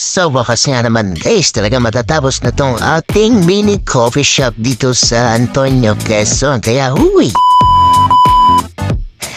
So wakas nga naman guys, talaga matatapos na tong ating mini coffee shop dito sa Antonio Quezon. Kaya huy!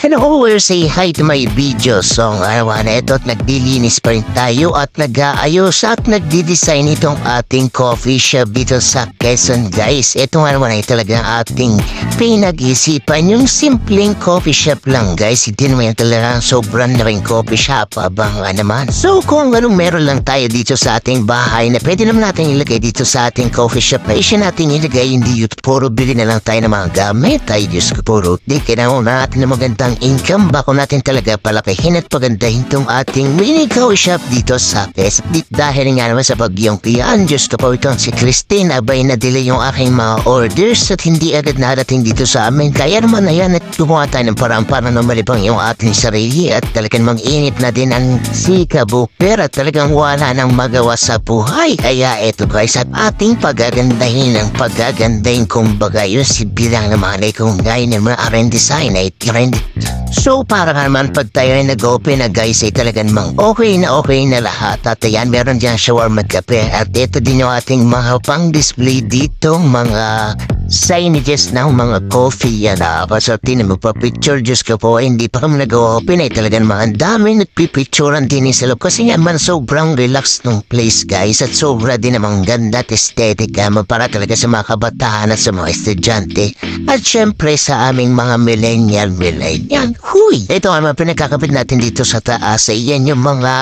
Hello, we're say hi to my video song. Araw na ito at nagdilinis pa rin tayo at nag-aayos at nagdi-design itong ating coffee shop dito sa Quezon guys. Ito nga naman ay talagang ating pinag-isipan yung simpleng coffee shop lang guys. Hindi naman yung talagang sobrang na rin coffee shop abang naman. So kung anong meron lang tayo dito sa ating bahay na pwede naman natin ilagay dito sa ating coffee shop na isya natin ilagay hindi yun puro bili na lang tayo ng mga gamit. Ay Diyos ko puro di kailangan natin ng magandang income. Bako natin talaga palakihin at pagandahin tong ating mini coffee shop dito sa Pesbit dahil nga naman sa bagyong kiyan Diyos ko po itong si Christine abay na delay yung aking mga orders at hindi agad narating dito sa amin. Kaya naman ayan at gumawa tayo ng parang para na malibang yung ating sarili at talagang mag-init na din ang sikabu pero talagang wala nang magawa sa buhay. Kaya eto guys at ating pagagandahin ang pagagandahin. Kumbaga yun si bilang naman ay kung gaya ng mga R&D design ay trend So para naman pag tayo ay nag-open na guys ay talagang mang okay na okay na lahat. At ayan meron dyan shawarma kape. At ito din yung ating mga pang display dito mga signages ng mga coffee yan na so tinan mo pa picture Diyos ko po hindi pa kami nag-open ay talagang mga dami nagpipicturean din sa loob kasi nga man sobrang relax ng place guys at sobra din namang ganda at aesthetic mo para talaga sa mga kabataan at sa mga estudyante at syempre sa aming mga millennial millennial Huy! Ito ang mga pinagkakapit natin dito sa taas ay yan yung mga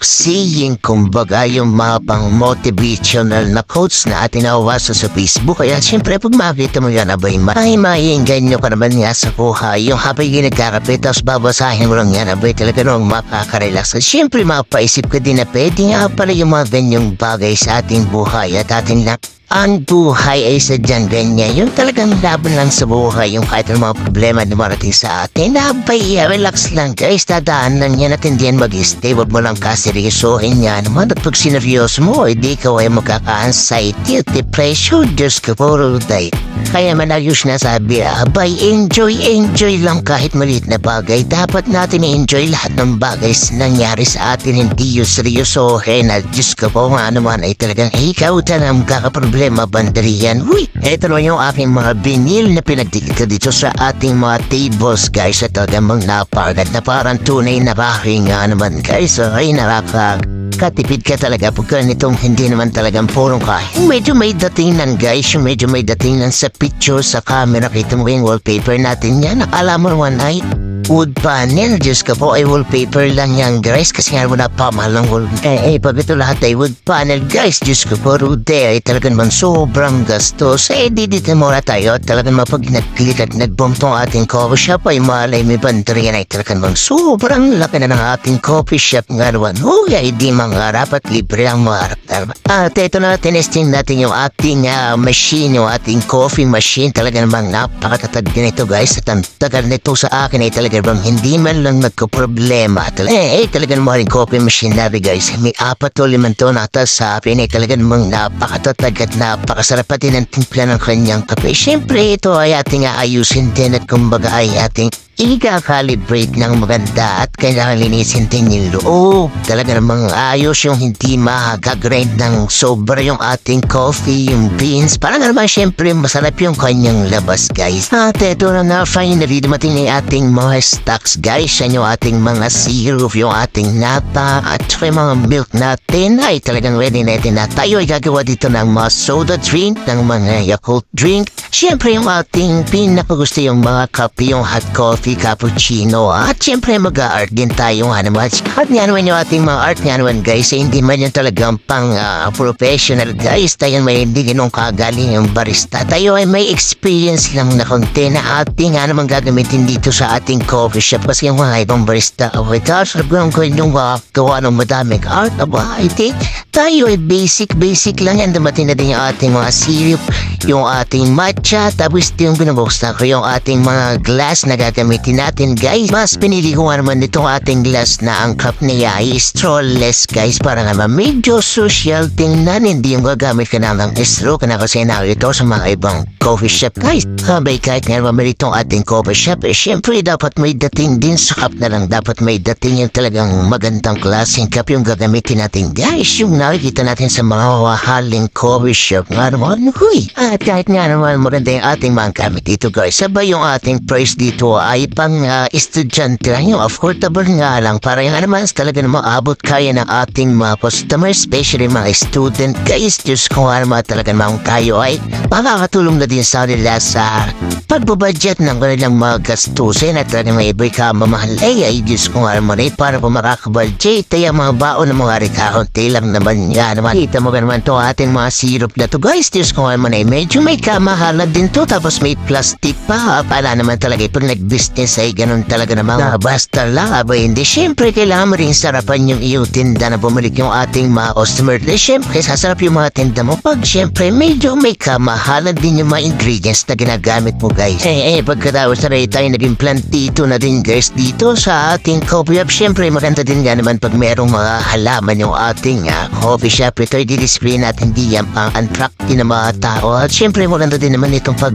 saying kumbaga yung mga pang motivational na quotes na atin sa Facebook. Kaya siyempre pag makita mo yan abay ma ay maiinggan nyo ka naman nga sa buhay. Yung habang yung tapos babasahin mo lang yan abay talaga nung makakarelax. Siyempre mapaisip ka din na pwede nga pala yung mga ganyang bagay sa ating buhay at ating lang ang buhay ay sadyang ganyan. Yung talagang laban lang sa buhay, yung kahit ang mga problema na marating sa atin. Nabay, relax lang guys, dadaan lang yan at hindi yan mag-stay. Mo lang kaseryosohin yan naman. At pag sineryoso mo, hindi ka ay magkaka-anxiety at depression. Diyos ka puro day. Kaya manayos na sabi, abay, enjoy, enjoy lang kahit maliit na bagay. Dapat natin enjoy lahat ng bagay na nangyari sa atin. Hindi yung seryosohin at Diyos ka po nga naman ay talagang ikaw tanang kakaproblema problema banderiyan. Uy, eto na yung aking mga binil na pinagdikit dito sa ating mga tables guys at talagang napagat na parang tunay na bahay nga naman guys. Ay nakaka katipid ka talaga pagka nitong hindi naman talagang purong kain. Medyo may datingan guys, medyo may datingan sa picture sa camera. Kita mo yung wallpaper natin yan. Akala mo naman ay wood panel. Diyos ka po ay wallpaper lang yan guys kasi nga wala pa mahal ng. Eh, eh, pag ito lahat ay wood panel guys. Diyos ko po, rude ay talagang naman sobrang gastos. Eh, di dito muna tayo. Talagang mapag nag-click at nag-boom tong ating coffee shop ay malay may banderiyan ay talagang naman sobrang laki na ng ating coffee shop nga naman. Ay di mangarap at libre ang maharap. At ito na tinesting natin yung ating uh, machine, yung ating coffee machine. Talaga namang napakatatag nito guys. At ang tagal nito sa akin ay talaga bang hindi man lang nagko-problema. Talaga, eh, eh talaga namang rin coffee machine natin guys. May apat o limang nata sa akin ay talaga namang napakatatag at napakasarap din ang timpla ng kanyang kape. Siyempre ito ay ating aayusin din at kumbaga ay ating i-calibrate ng maganda at kailangan linisin din yung loob. Talaga namang ayos yung hindi makagrind ng sobra yung ating coffee, yung beans. Para naman syempre masarap yung kanyang labas guys. At eto na na finally dumating na ating mga stocks guys. Yan yung ating mga syrup, yung ating nata at yung mga milk natin ay talagang ready natin na tayo ay gagawa dito ng mga soda drink, ng mga Yakult drink. Syempre yung ating pinakagusto yung mga kape, yung hot coffee coffee, cappuccino. At syempre mag-art din tayo nga. At nga naman yung ating mga art nga naman guys, eh, hindi man yung talagang pang uh, professional guys. Tayo may hindi ganun kagaling yung barista. Tayo ay may experience lang na konti na ating nga naman gagamitin dito sa ating coffee shop. Kasi yung mga ibang barista, oh my gosh, nagawang ko yung uh, gawa ng madaming art. Aba, I think tayo ay basic, basic lang yan. Dumating na din yung ating mga syrup, yung ating matcha. Tapos yung binubuksan ko yung ating mga glass na gagamitin natin guys. Mas pinili ko naman itong ating glass na ang cup niya ay strawless guys. Para naman medyo social tingnan. Hindi yung gagamit ka na ng straw. Kana kasi na ito sa mga ibang coffee shop guys. Sabay kahit nga naman itong ating coffee shop. Eh syempre dapat may dating din sa cup na lang. Dapat may dating yung talagang magandang klaseng cup yung gagamitin natin guys. Yung nakikita natin sa mga wahaling coffee shop nga naman. Huy. At kahit nga naman maganda yung ating mga gamit dito guys. Sabay yung ating price dito ay pang uh, estudyante lang yung affordable nga lang. Para yung naman talaga na maabot kaya ng ating mga customers, especially mga student guys. Diyos ko nga naman talaga naman kayo ay makakatulong na din sa nila sa pagbabudget ng kanilang mga gastusin at talaga may iba'y kamamahal. Ay, ay, Diyos ko nga naman ay para po makakabudget. Ay, ang mga baon ng mga rikahonti lang naman nga naman. Kita mo ka naman to ating mga syrup na to guys. Diyos ko nga naman ay medyo may kamahalan din to. Tapos may plastic pa. Pala naman talaga ito nag-business ay ganun talaga naman. Na basta lang abay hindi. Siyempre kailangan mo rin sarapan yung iyong tinda na bumalik yung ating mga customer. Eh, Siyempre sasarap yung mga tinda mo pag siyempre medyo may kamahalan din yung mga ingredients na ginagamit mo guys. Eh eh pagkatapos na rin tayo naging plantito na din guys dito sa ating coffee shop. Siyempre maganda din nga naman pag merong mga halaman yung ating uh, coffee shop. Ito i-display natin di yan pang attractive na mga tao. At siyempre maganda din naman itong pag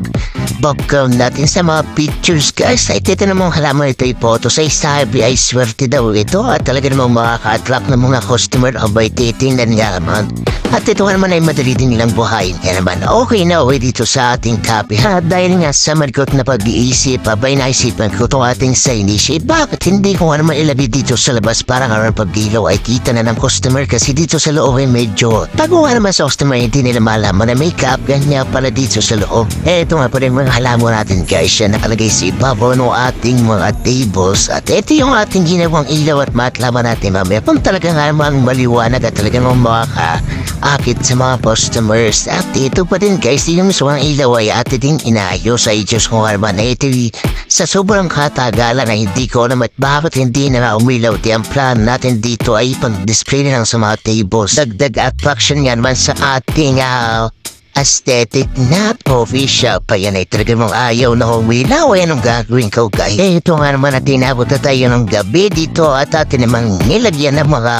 background natin sa mga pictures guys. Ay tito namang halaman ito yung photo sa sabi ay swerte daw ito at talaga namang makaka-attract ng mga customer abay titingnan nga naman. At ito naman ay madali din nilang buhayin. Kaya naman okay na okay dito sa ating copy. At dahil nga sa marikot na pag-iisip, abay naisipan ko itong ating signage. Eh, bakit hindi ko naman ilagay dito sa labas para nga pag-ilaw ay kita na ng customer kasi dito sa loob ay medyo tago nga naman sa customer hindi nila malaman na may cap ganyan pala dito sa loob. Eh, ito nga pa rin mga halaman natin guys siya nakalagay sa ibabaw ng ating mga tables at ito yung ating ginawang ilaw at matlaman natin mamaya kung talaga nga naman maliwanag at talaga naman makaka-akit sa mga customers. At ito pa din guys, yung mismong ilaw ay ate ding inayos ay Diyos ko nga naman na ito sa sobrang katagalan na hindi ko alam at bakit hindi na umilaw di ang plan natin dito ay pag-display lang sa mga tables. Dagdag attraction yan man sa ating uh, aesthetic na coffee shop. Ayan ay talaga mong ayaw na humilaw. Ayan ang gagawin ko guys. Eh, ito nga naman at tinabot na tayo ng gabi dito at atin namang nilagyan ng mga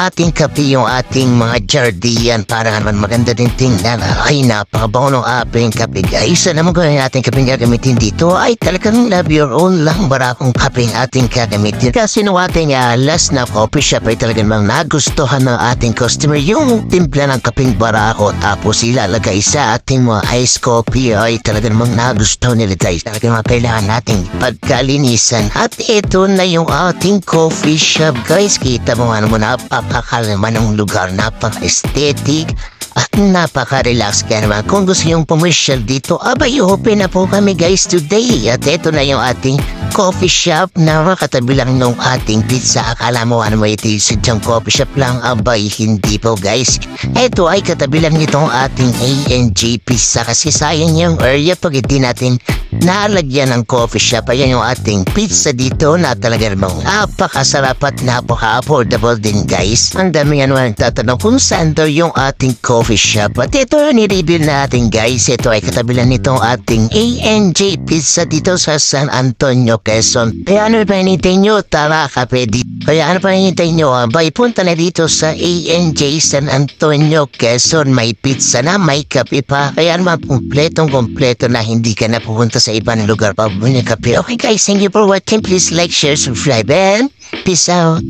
ating kape yung ating mga jardian para naman maganda din tingnan. Ay, napakabaw ng ating kape guys. Alam mo kung yung ating kape gagamitin dito ay talagang love your own lang barakong kape ating gagamitin. Kasi nung ating uh, last na coffee shop ay talagang mang nagustuhan ng ating customer yung timpla ng kaping barako tapos ilalagay sa ating mga ice coffee ay talagang mang nagustuhan nila guys. Talagang mga kailangan nating pagkalinisan. At ito na yung ating coffee shop guys. Kita mo nga naman napakalman ng lugar, napaka-aesthetic at napaka-relax. Kaya naman kung gusto yung pumisyal dito, abay open na po kami guys today. At ito na yung ating coffee shop na makatabi lang nung ating pizza. Akala mo ano may ito yung coffee shop lang? Abay hindi po guys. Ito ay katabi lang nitong ating A&J pizza kasi sayang yung area pag hindi natin nalagyan ng coffee shop. Ayan yung ating pizza dito na talaga namang napakasarap at napaka-affordable din guys. Ang dami nga naman tatanong kung saan daw yung ating coffee shop. At ito ni-review natin guys. Ito ay katabi lang nitong ating A&J pizza dito sa San Antonio Quezon. Kaya ano pa hinintay nyo? Tara kape dito kaya ano pa hinintay nyo? Abay punta na dito sa A&J San Antonio Quezon. May pizza na may kape pa. Kaya naman kumpletong kumpleto na hindi ka na pupunta sa lugar pa bumili. Okay guys, thank you for watching. Please like, share, subscribe, and peace out.